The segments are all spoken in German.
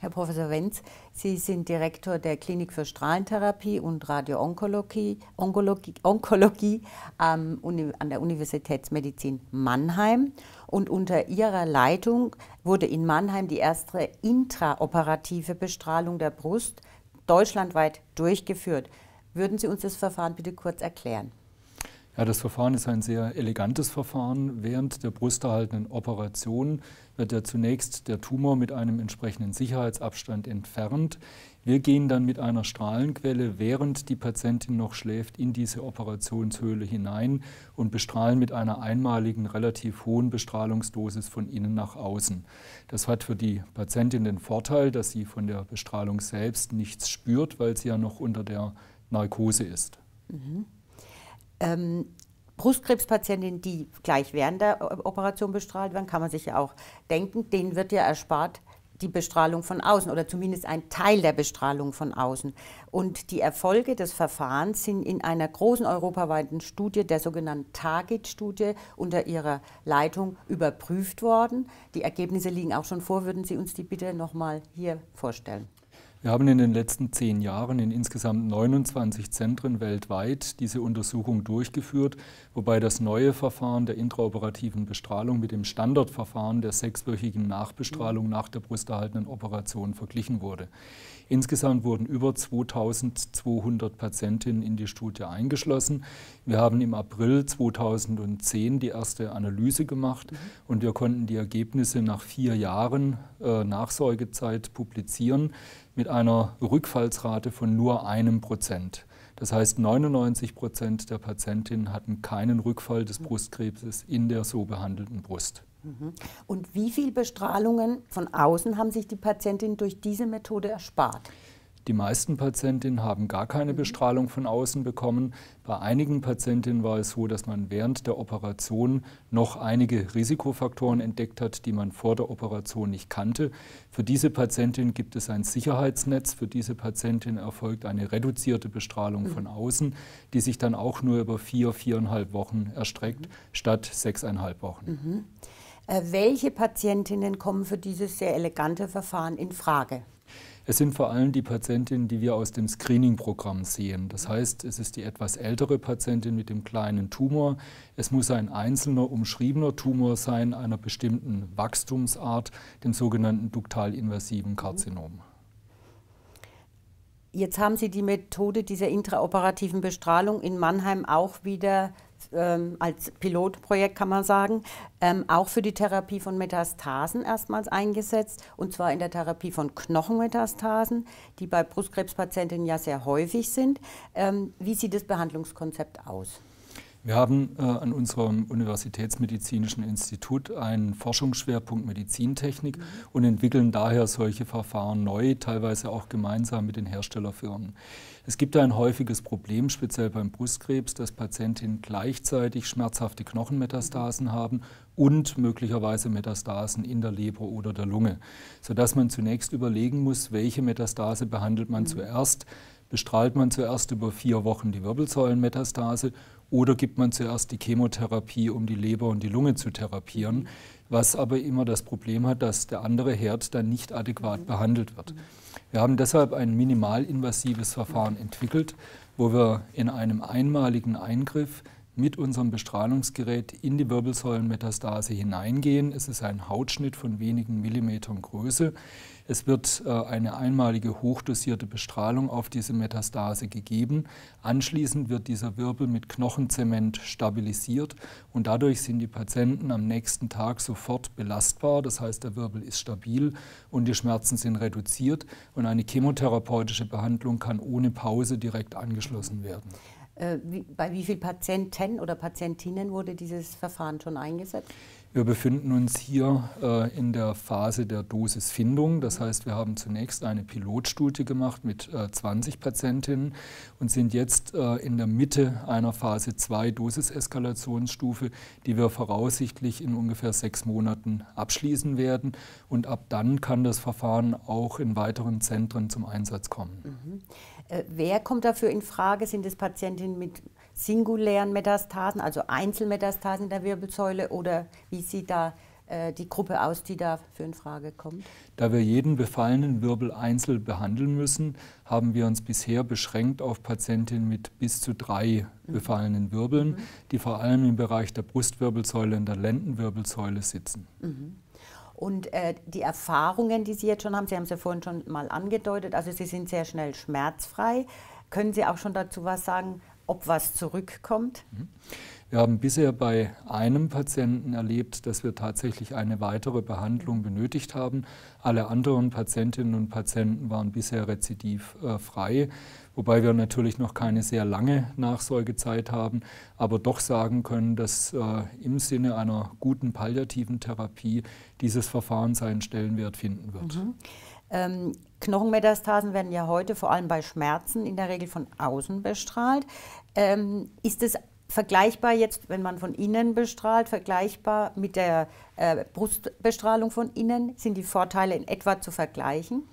Herr Professor Wenz, Sie sind Direktor der Klinik für Strahlentherapie und Radioonkologie Onkologie, Onkologie ähm, an der Universitätsmedizin Mannheim. Und unter Ihrer Leitung wurde in Mannheim die erste intraoperative Bestrahlung der Brust deutschlandweit durchgeführt. Würden Sie uns das Verfahren bitte kurz erklären? Ja, das Verfahren ist ein sehr elegantes Verfahren. Während der brusterhaltenden Operation wird ja zunächst der Tumor mit einem entsprechenden Sicherheitsabstand entfernt. Wir gehen dann mit einer Strahlenquelle, während die Patientin noch schläft, in diese Operationshöhle hinein und bestrahlen mit einer einmaligen, relativ hohen Bestrahlungsdosis von innen nach außen. Das hat für die Patientin den Vorteil, dass sie von der Bestrahlung selbst nichts spürt, weil sie ja noch unter der Narkose ist. Mhm ähm, Brustkrebspatientinnen, die gleich während der Operation bestrahlt werden, kann man sich ja auch denken, denen wird ja erspart die Bestrahlung von außen oder zumindest ein Teil der Bestrahlung von außen. Und die Erfolge des Verfahrens sind in einer großen europaweiten Studie, der sogenannten Target-Studie, unter ihrer Leitung überprüft worden. Die Ergebnisse liegen auch schon vor. Würden Sie uns die bitte nochmal hier vorstellen? Wir haben in den letzten zehn Jahren in insgesamt 29 Zentren weltweit diese Untersuchung durchgeführt, wobei das neue Verfahren der intraoperativen Bestrahlung mit dem Standardverfahren der sechswöchigen Nachbestrahlung nach der brusterhaltenden Operation verglichen wurde. Insgesamt wurden über 2200 Patientinnen in die Studie eingeschlossen. Wir haben im April 2010 die erste Analyse gemacht mhm. und wir konnten die Ergebnisse nach vier Jahren äh, Nachsorgezeit publizieren mit einer Rückfallsrate von nur einem Prozent. Das heißt, 99 Prozent der Patientinnen hatten keinen Rückfall des Brustkrebses in der so behandelten Brust. Und wie viele Bestrahlungen von außen haben sich die Patientinnen durch diese Methode erspart? Die meisten Patientinnen haben gar keine Bestrahlung von außen bekommen. Bei einigen Patientinnen war es so, dass man während der Operation noch einige Risikofaktoren entdeckt hat, die man vor der Operation nicht kannte. Für diese Patientin gibt es ein Sicherheitsnetz. Für diese Patientin erfolgt eine reduzierte Bestrahlung von außen, die sich dann auch nur über vier, viereinhalb Wochen erstreckt, statt sechseinhalb Wochen. Mhm. Äh, welche Patientinnen kommen für dieses sehr elegante Verfahren in Frage? Es sind vor allem die Patientinnen, die wir aus dem Screening-Programm sehen. Das heißt, es ist die etwas ältere Patientin mit dem kleinen Tumor. Es muss ein einzelner umschriebener Tumor sein, einer bestimmten Wachstumsart, dem sogenannten duktal-invasiven Karzinom. Jetzt haben Sie die Methode dieser intraoperativen Bestrahlung in Mannheim auch wieder ähm, als Pilotprojekt kann man sagen, ähm, auch für die Therapie von Metastasen erstmals eingesetzt, und zwar in der Therapie von Knochenmetastasen, die bei Brustkrebspatientinnen ja sehr häufig sind. Ähm, wie sieht das Behandlungskonzept aus? Wir haben äh, an unserem Universitätsmedizinischen Institut einen Forschungsschwerpunkt Medizintechnik mhm. und entwickeln daher solche Verfahren neu, teilweise auch gemeinsam mit den Herstellerfirmen. Es gibt ein häufiges Problem, speziell beim Brustkrebs, dass Patientinnen gleichzeitig schmerzhafte Knochenmetastasen mhm. haben und möglicherweise Metastasen in der Leber oder der Lunge, sodass man zunächst überlegen muss, welche Metastase behandelt man mhm. zuerst. Bestrahlt man zuerst über vier Wochen die Wirbelsäulenmetastase oder gibt man zuerst die Chemotherapie, um die Leber und die Lunge zu therapieren, was aber immer das Problem hat, dass der andere Herd dann nicht adäquat behandelt wird. Wir haben deshalb ein minimalinvasives Verfahren entwickelt, wo wir in einem einmaligen Eingriff mit unserem Bestrahlungsgerät in die Wirbelsäulenmetastase hineingehen. Es ist ein Hautschnitt von wenigen Millimetern Größe. Es wird äh, eine einmalige hochdosierte Bestrahlung auf diese Metastase gegeben. Anschließend wird dieser Wirbel mit Knochenzement stabilisiert und dadurch sind die Patienten am nächsten Tag sofort belastbar. Das heißt, der Wirbel ist stabil und die Schmerzen sind reduziert und eine chemotherapeutische Behandlung kann ohne Pause direkt angeschlossen werden. Äh, wie, bei wie vielen Patienten oder Patientinnen wurde dieses Verfahren schon eingesetzt? Wir befinden uns hier äh, in der Phase der Dosisfindung. Das heißt, wir haben zunächst eine Pilotstudie gemacht mit äh, 20 Patientinnen und sind jetzt äh, in der Mitte einer Phase 2 Dosiseskalationsstufe, die wir voraussichtlich in ungefähr sechs Monaten abschließen werden. Und ab dann kann das Verfahren auch in weiteren Zentren zum Einsatz kommen. Mhm. Äh, wer kommt dafür in Frage? Sind es Patientinnen mit singulären Metastasen, also Einzelmetastasen in der Wirbelsäule oder wie sieht da äh, die Gruppe aus, die dafür in Frage kommt? Da wir jeden befallenen Wirbel einzeln behandeln müssen, haben wir uns bisher beschränkt auf Patientinnen mit bis zu drei mhm. befallenen Wirbeln, mhm. die vor allem im Bereich der Brustwirbelsäule und der Lendenwirbelsäule sitzen. Mhm. Und äh, die Erfahrungen, die Sie jetzt schon haben, Sie haben es ja vorhin schon mal angedeutet, also Sie sind sehr schnell schmerzfrei. Können Sie auch schon dazu was sagen, ob was zurückkommt? Mhm. Wir haben bisher bei einem Patienten erlebt, dass wir tatsächlich eine weitere Behandlung benötigt haben. Alle anderen Patientinnen und Patienten waren bisher rezidivfrei, wobei wir natürlich noch keine sehr lange Nachsorgezeit haben, aber doch sagen können, dass äh, im Sinne einer guten palliativen Therapie dieses Verfahren seinen Stellenwert finden wird. Mhm. Ähm, Knochenmetastasen werden ja heute vor allem bei Schmerzen in der Regel von außen bestrahlt. Ähm, ist es vergleichbar jetzt, wenn man von innen bestrahlt, vergleichbar mit der äh, Brustbestrahlung von innen? Sind die Vorteile in etwa zu vergleichen?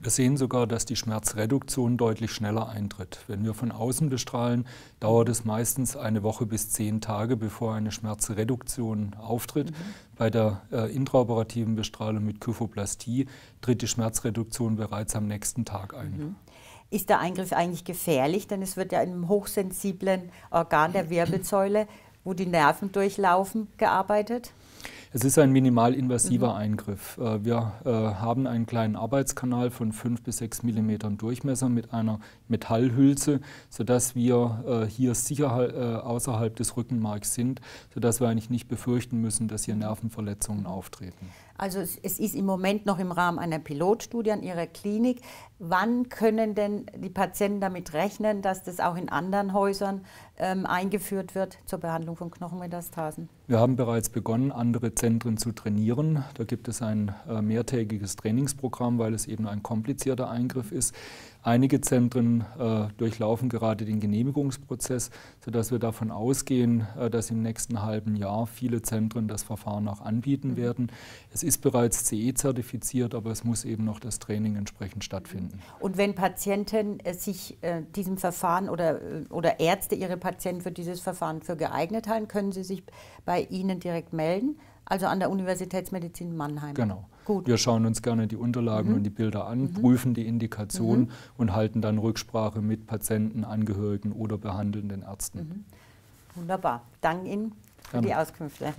Wir sehen sogar, dass die Schmerzreduktion deutlich schneller eintritt. Wenn wir von außen bestrahlen, dauert es meistens eine Woche bis zehn Tage, bevor eine Schmerzreduktion auftritt. Mhm. Bei der äh, intraoperativen Bestrahlung mit Kyphoplastie tritt die Schmerzreduktion bereits am nächsten Tag ein. Mhm. Ist der Eingriff eigentlich gefährlich? Denn es wird ja in einem hochsensiblen Organ der Wirbelsäule, wo die Nerven durchlaufen, gearbeitet. Es ist ein minimalinvasiver mhm. Eingriff. Äh, wir äh, haben einen kleinen Arbeitskanal von 5 bis 6 mm Durchmesser mit einer Metallhülse, sodass wir äh, hier sicher außerhalb des Rückenmarks sind, sodass wir eigentlich nicht befürchten müssen, dass hier Nervenverletzungen auftreten. Also es, es ist im Moment noch im Rahmen einer Pilotstudie an Ihrer Klinik. Wann können denn die Patienten damit rechnen, dass das auch in anderen Häusern ähm, eingeführt wird zur Behandlung von Knochenmetastasen? Wir haben bereits begonnen, andere Zentren zu trainieren. Da gibt es ein äh, mehrtägiges Trainingsprogramm, weil es eben ein komplizierter Eingriff ist. Einige Zentren äh, durchlaufen gerade den Genehmigungsprozess, sodass wir davon ausgehen, äh, dass im nächsten halben Jahr viele Zentren das Verfahren auch anbieten mhm. werden. Es ist bereits CE-zertifiziert, aber es muss eben noch das Training entsprechend stattfinden. Und wenn Patienten äh, sich äh, diesem Verfahren oder, äh, oder Ärzte ihre Patienten für dieses Verfahren für geeignet halten, können sie sich bei Ihnen direkt melden? Also an der Universitätsmedizin Mannheim. Genau. Gut. Wir schauen uns gerne die Unterlagen mhm. und die Bilder an, mhm. prüfen die Indikation mhm. und halten dann Rücksprache mit Patienten, Angehörigen oder behandelnden Ärzten. Mhm. Wunderbar. Danke Ihnen für gerne. die Auskünfte.